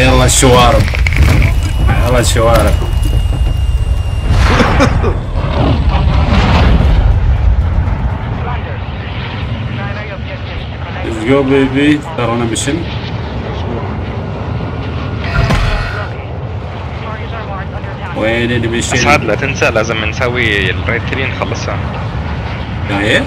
يلا الشوارب يلا الشوارب Let's go baby ترانا مشن. وين المشن؟ اسعد لا تنسى لازم نسوي الريد تري نخلصها إيه؟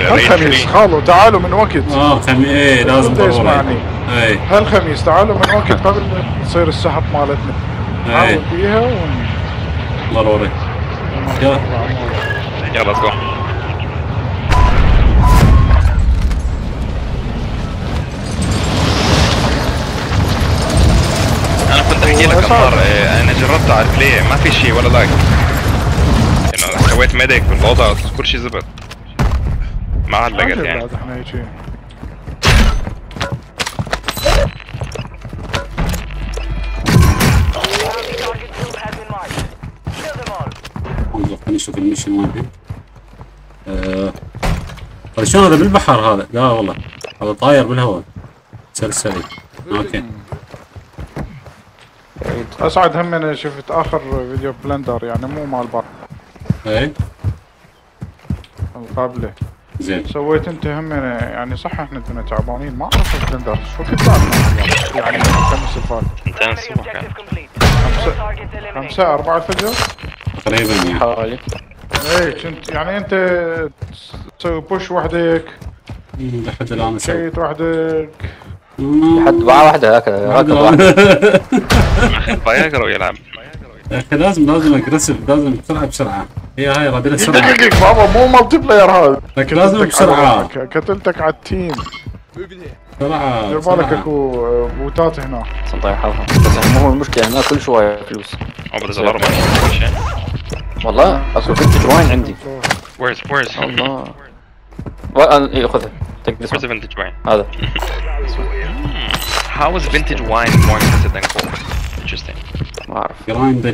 هالخميس خالو تعالوا من وقت. آه خمي إيه لازم ضروري اسمعني. إيه. هالخميس تعالوا من وقت قبل ما تصير السحب مالتنا. إيه. بيها ون ضروري يلا. يلا. جو أنا كنت أحكي لك انمار إيه، أنا جربت على البلاي ما في شيء ولا إنه سويت ميديك بالوضع كل شيء زبط. ما علقت عجب يعني. بعد إحنا هيجي نشوف ال mission وين هي. آه. هذا شلون هذا بالبحر هذا؟ لا والله هذا طاير بالهواء سلسلي okay. أسعد هم أنا شفت آخر فيديو plunder يعني مو مال بار إيه. القابلة. زين. سويت انت هم يعني صح إحنا كنا تعبانين ما أعرف البلندر شو كنت يعني خمس الفات انت الصبح كان خمسة أربعة الفجر تقريبا يعني. حوالي إيه كنت يعني أنت تسوي بوش وحدك. لحد الآن شيت وحدك. لحد باع واحدة هكذا واحدة الآن. فياجرا ويلعب يا أخي لازم لازم اجريسيف لازم بسرعة بسرعة. هي هاي رابي لها سرعة. دقيقة بابا مو مالتي بلاير هذا. لكن لازم بسرعة. قتلتك على التيم. بسرعة دير بالك بسرعة اكو بوتات هنا الله يحفظهم بس مو هو المشكلة هناك كل شوية فلوس. والله اصل فينتج واين عندي. ويرز ويرز الله إيه خذها تقدر ويرز اسمع فينتج واين هذا. How is vintage wine more expensive than gold? Interesting. جرايند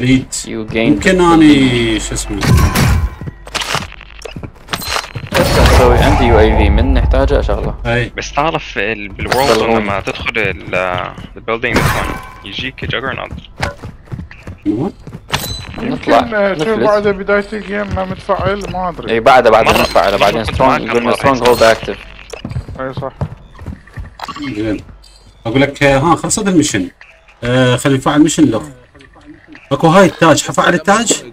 جين يمكن أني شو اسمه؟ عندي يو أي في. من نحتاجه اشغله اي بس تعرف ال- بالورلد. لما تدخل ال البيلدينج يجيك جاجرنوت؟ نطلع. يمكن بعد بداية الجيم ما متفعل ما اي ادري بعده بعد مرة- نفعله بعدين سترونج يقول سترونج. هولد اكتف اي صح. زين. أقول لك آه، ها خلصت ال mission. آه خلينا نفعل ال mission لو اكو هاي ال tag حفعل ال tag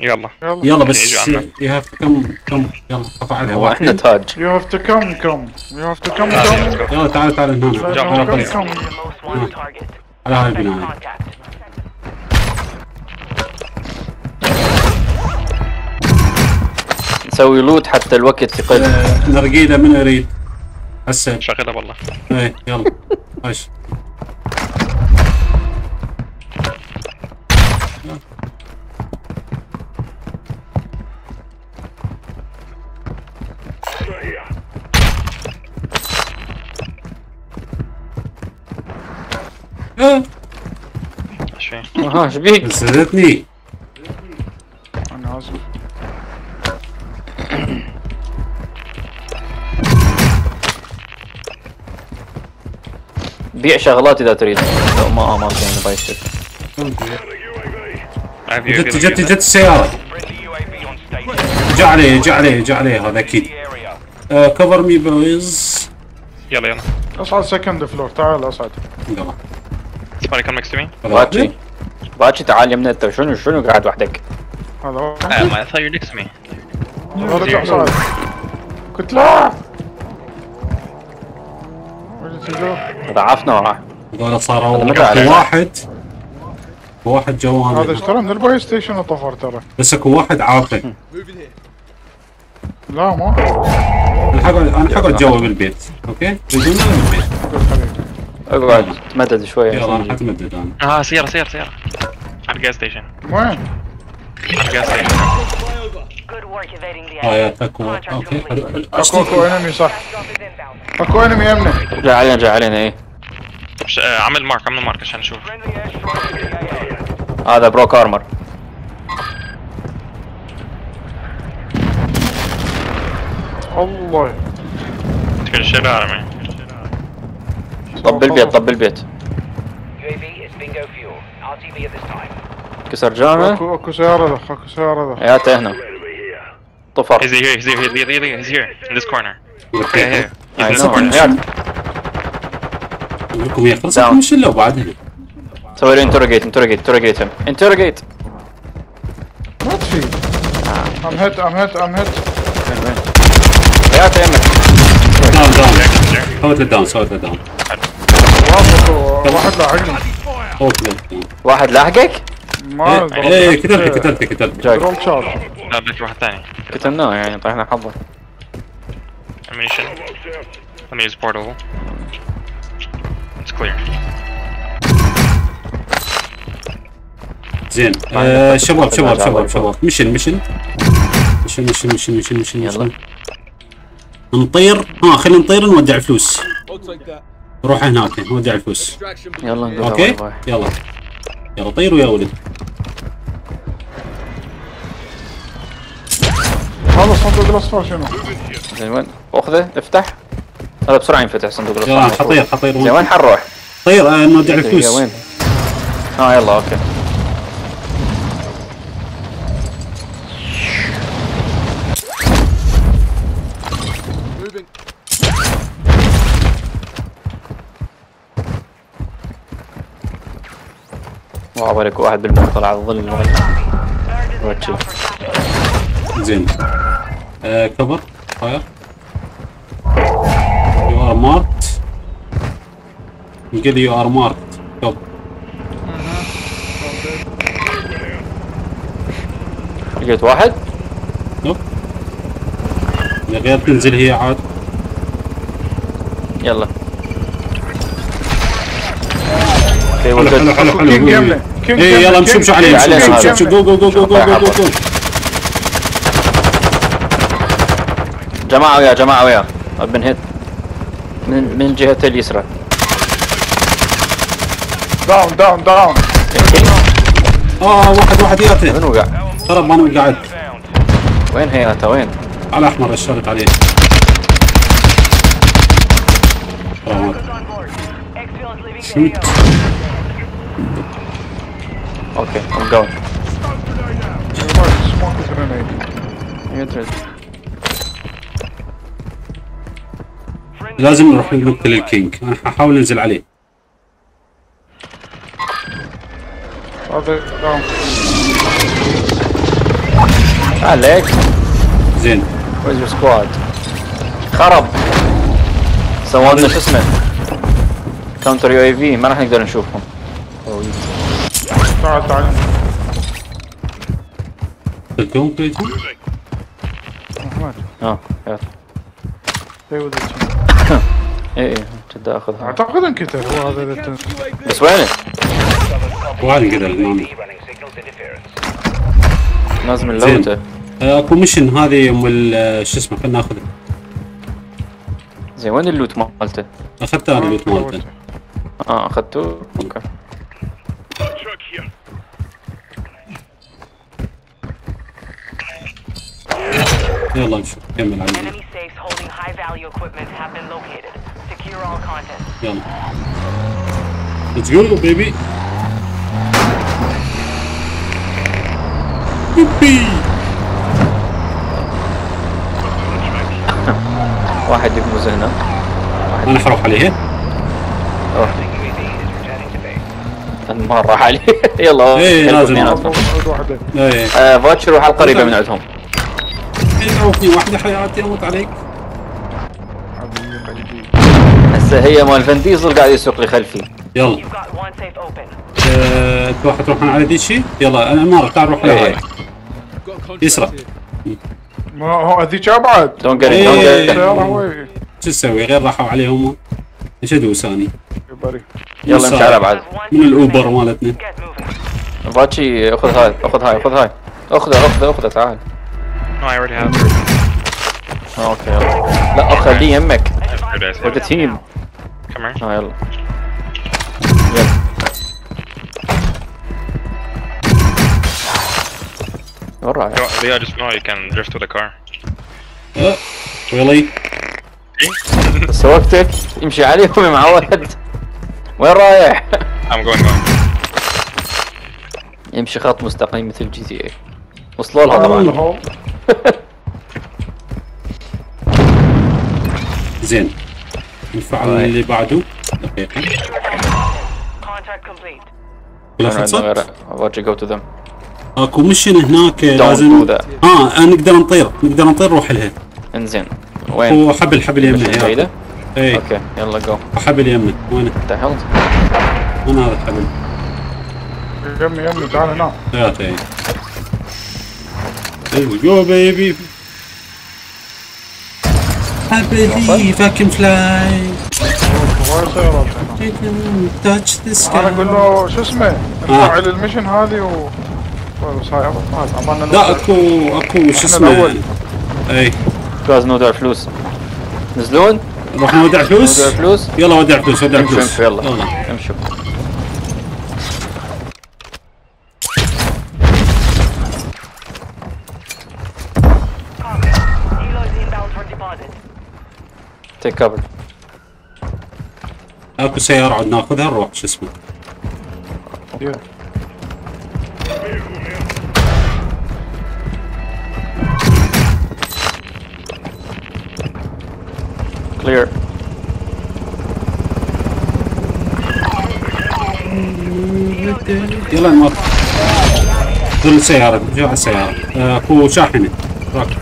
يلا. يلا بس. you have come come يلا افعلها هو إحنا tag. you have to come come you have to come يلا، come. يلا تعال تعال هنا. على. على هاي البنايه نسوي لوت حتى الوقت يقل. آه، نرقيده من اريد هسه. شغلها والله. إيه يلا. هش ها إيش بيك؟ أنا اسف بيع شغلات إذا تريد. لو ما ما في يعني بايشتري جت جت جت السيارة. جا عليه جا عليه جا عليه هذا أكيد. كفر مي بويز? يلا يلا. أصعد سكند فلور تعال أصعد. يلا. Somebody come next to me. باتشي باتشي تعال يمنا انت شنو شنو قاعد وحدك؟ هذا هو. I thought you're next to me. تجو؟ ضعفنا وراح هذول صاروا هذا واحد. واحد هذا. جوان اشترى من ال buy station وطفر ترى. بس اكو واحد عاقل. لا ما. أنا حقعد جوا بالبيت. okay؟ بالبيت اقعد تمدد شوية يلا أنا حتمدد أنا. آه سيارة سيارة سيارة. على ال gas station وين؟ على ال gas station هاي اكو okay. حلو حلو. أكو أكو enemy صح. أكو enemy يمنا جاء علينا جاء علينا إيه. آه، عمل mark عمل mark عشان نشوف. هذا broke armor الله. كل شيء بعرمي طب البيت طب البيت كسر جامع اكو اكو سيارة ذخ اكو سيارة ذخ حياته هنا طفر. He's here, he's here, he's here, he's here, he's here, in this corner. Yeah, here. He's in this corner. لكم. مش إلا سوي له انتروجيت انتروجيت انتروجيت انتروجيت ما تفي ام هيت ام هيت ام هيت وين وين حياته يمك داون داون له داون داون واحد لاحقني داون واحد لاحقك؟ ما إيه كتبت كتبت كتبت جاك. رول شارج لا واحد ثاني. قتلناه يعني طيحنا Ammunition. Let me use portable. It's clear. زين. آه شباب شباب شباب شباب. مشن مشن. مشن مشن مشن مشن مشن يلا. نطير. ها خلينا نطير نودع فلوس روح هناك نودع الفلوس يلا نقول أوكي. يلا. يلا طيروا يا ولد. هذا الصندوق الاصفر شنو؟ زين وين أخذه. افتح. هذا بسرعة ينفتح صندوق يلا الأصفر. حطير حطير. زين وين حنروح؟ طير نودع الفلوس وين؟ آه يلا okay. عليك واحد بالموت طلع على الظل وجهي زين. آه cover. fire. يو ار ماركت قد يو ار ماركت لقيت واحد. نوب غير تنزل هي عاد. يلا. حلو حلو حلو كينج إيه، يلا كينج يلا مشمشوا عليه مشمشوا جو جو جو جو جو جو جو جماعة ويا جماعة ويا. طيب، بنهد من من جهة اليسرى. down down down آه واحد واحد يأتي. وين وقع؟ ترى ما أنا وقعت وين هيئته وين؟ على أحمر اشرت عليه. Shoot. okay I'm going. لازم نروح نقتل ال king. أنا حاحاول أنزل عليه. عليك. زين. where's your squad خرب. سووا لنا شو اسمه counter UAV ما راح نقدر نشوفهم. تعال تعال تكون آه احمد آه يلا. آه إيه إيه آه آه أعتقد آه هو هذا بس وينه؟ وين كذا لازم آه أكو mission هذه يوم شو اسمه خلنا آه زين وين ال loot مالته؟ أخذته أنا ال loot مالته. آه أخذته؟ okay. يلا نشوف. كمل عليه Enemy safes holding high value equipment have been located. Secure all contents. يلا. Let's go baby. يبي واحد يفوز هنا أنا حروح عليه. روح ما راح عليه. يلا. خلفوا لازم. واحدة إيه. آه فوتشر وحال قريبة من عندهم. حيرة وفي واحدة حيرة تموت عليك. هسه هي مال فان ديزل قاعد يسوق لي خلفي. يلا. أه... تروح تروحون على ديشي؟ يلا أنا ما تعال روح لهاي يسرى. ما هو هذيك ابعد دونت جيت دونت شو تسوي؟ غير راحوا عليهم. إيش ادوس اني يلا امشي على بعد. من الأوبر مالتنا. باكي خذ هاي خذ هاي خذ هاي. اخذها اخذها اخذها تعال. No, I already have. okay يلا لا خليه يمك. with the team Come here. آه يلا يلا وين رايح؟ Leo, just know you can drift with the car. ويلي بس وقتك يمشي عليهم يا معود وين رايح؟ I'm going going. يمشي خط مستقيم مثل GTA وصلوا لها طبعا. زين. نفعل طيب. اللي بعده. دقيقة. خلصت؟ I'll you go to them. أكو mission هناك لازم. آه نقدر نطير. نقدر نطير نروح لها. إنزين. وين؟ هو حبل حبل يمه. مش يا بعيدة؟ اي أوكي يلا جو حبل يمه. وين؟ وين هذا الحبل؟ يمي يمي تعال هنا. ثلاثة اي جو بيبي حبلي فاكن فلاي وين سيارات هنا تاتش ذا أنا أقول له شو اسمه؟ نفعل المشن هذه و بس هاي لا. اكو أكو شو اسمه. أي. جاز نودع فلوس. نزلون؟ نروح نودع فلوس؟ نودع فلوس؟ يلا ودع فلوس ودع فلوس. يلا. كفر أكو سيارة عاد ناخذها نروح شو اسمه. Yeah. كلير يلا نمر دول السيارة جو على السيارة. آه، أكو شاحنة. راكب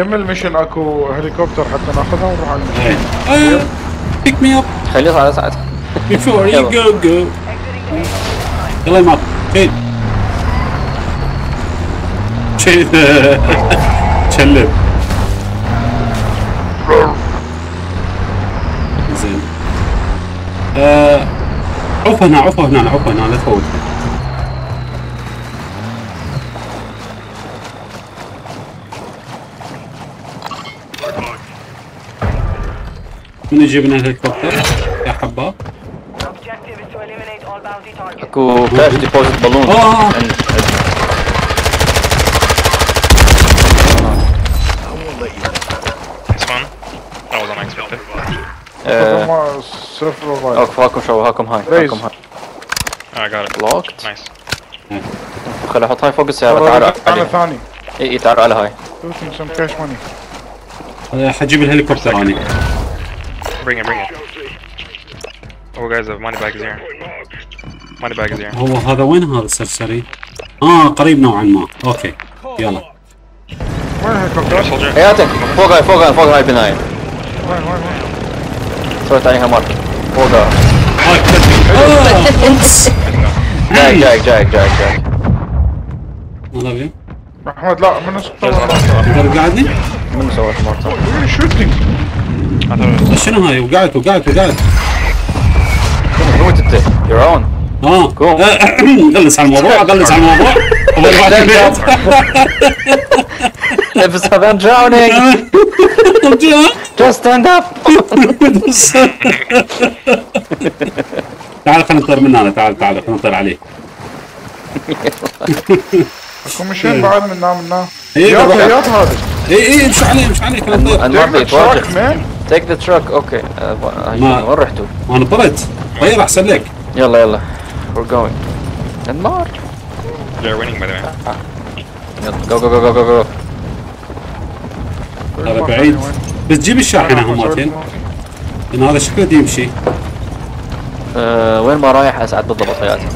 يم ال mission اكو هليكوبتر حتى ناخذها ونروح على ال mission. pick me up خليه على before you يلا. go go. يلا يا مار شيل شيل شلب زين. آه، عوف هنا عوف هنا عوف هنا لا تفوت. من يجيب لنا الهليكوبتر؟ يا حباب Objective is to eliminate all bounty targets. اكو cash deposit balloon okay هاكم شو هاكم هاي. هاكم هاي I got it. Locked. Nice. خلي أحط هاي فوق السيارة تعالوا أنا علي. ثاني اي تعالوا على هاي some cash money. حجيب الهليكوبتر اني Bring it, bring it. Oh, guys, the money bag is here. Money bag is here. هو هذا وين هذا السرسري؟ آه قريب نوعا ما okay يلا وين الهليكوبتر؟ Soldier. حياتك فوق هاي فوق هاي فوق هاي البناية وين وين وين سويت عليها mark فوقها آه، كتبت. جاك جاك جاك جاك جاك هذا بيه. محمد لا من There's الصور one. انت رقعدني؟ من سويت مارك شنو هاي؟ وقعت وقعت وقعت. موت انت يور اون آه. قوم. آه، على الموضوع غلس على الموضوع. If I'm drowning just stand up. تعال خلينا نطير من هنا. تعال تعال خلينا نطير عليه. أكو mission بعد من نام إيه، ياط بروح. ياط هذا. اي اي امشي عليه امشي عليه خلينا نطير. Take the truck. okay ما- وين رحتوا؟ أنا طرت طير أحسن لك. يلا يلا. We're going. النار They're winning, by the way. يلا جو جو جو جو جو هذا بعيد. بس جيب الشاحنة هماتين لأن هذا شكله دي يمشي آه، وين ما رايح اسعد بالضبط حياتي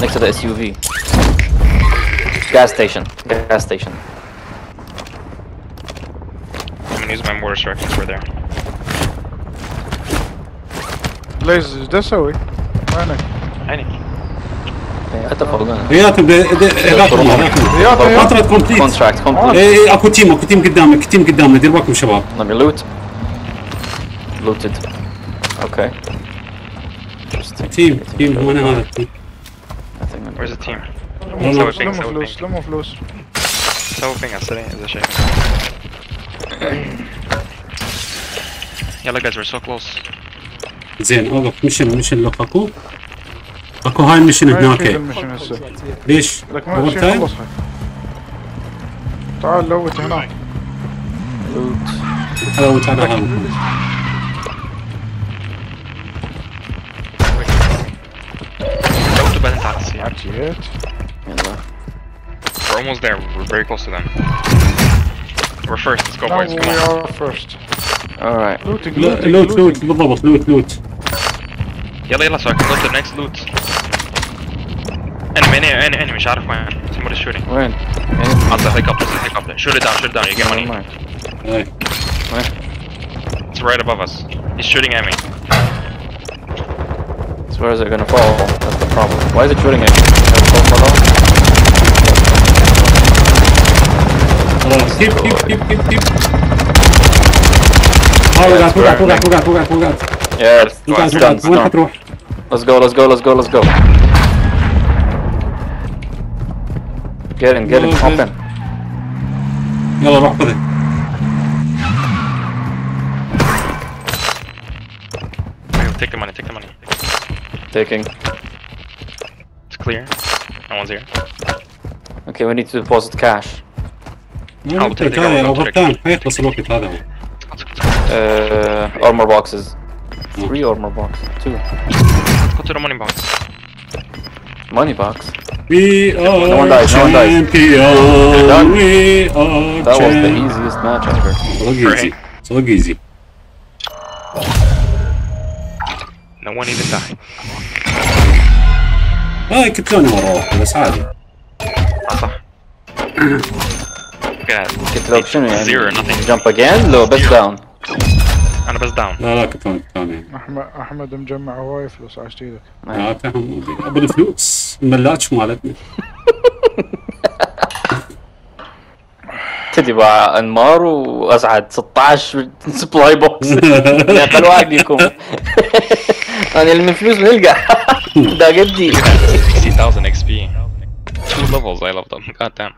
next to the SUV gas station. Gas station. I'm gonna use my mortar strike for there. ليز إيش دا أسوي؟ وينك؟ عيني. حتى هذاكم رياض رياض فترة complete contract complete اي اي أكو team أكو team قدامك team قدامنا دير بالكم شباب me loot looted okay team team وين هذا ال team. Where's the team? سوي فلوس لموا فلوس سوي ping على السريع إذا شيء. يلا guys we're so close. زين اوقف mission mission لوكاكو أكو هاي ال mission هناك ليش؟ لك over ما شي time؟ خلصها تعال loot هناك حلاوة على هذا and taxi. عديت يلا We're almost there. We're very close to them. We're first. Let's go, boys. we Come on. are first لا- looting لوت لوت looting بالضبط لوت لوت يلا يلا so I can go to the next loot. Enemy, enemy, enemy, enemy. مش عارف وين. Somebody's shooting. وين؟ On the helicopter, the helicopter. Shoot it down, shoot it down. You get money. Never mind. هاي It's right above us. He's shooting at me. So where is it gonna fall? That's the problem. Why is it shooting at me? Has it fall- fall down? خلاص كيب كيب كيب كيب كيب ها وقعت وقعت وقعت وقعت وقعت وقعت Yeah, it's, وقعت it's done. وقعت It's وين done. حتروح؟ Let's go, let's go, let's go, let's go. Get in, get in, hop in. يلا روح خذه Okay, Take the money, take the money. Taking. It's clear. No one's here. Okay, we need to deposit cash. ما قلت لك هاي اوفر تايم حيخلص الوقت هذا هو Let's go, let's go. Uh, armor boxes. Three armor boxes. Two. Let's go to the money box. Money box. We No one are dies, no one dies. champions Done. We are That was the champions easiest match ever. صدق ايزي صدق ايزي No one even died. هاي كتلوني مرة واحدة بس عادي اه صح. Good. Get لو شنو يعني؟ Zero, nothing. Jump again? لو best down. أنا بس down. لا لا كتلوني كتلوني احمد أحمد مجمع هواي فلوس عشت إيدك هاتهم أبو الفلوس. الملاش مالتنا تدي بقى أنمار واسعد 16 supply box. أقل واحد فيكم أنا اللي من فلوس نلقى ده قدي. 60,000 XP. Two levels I leveled up. God damn.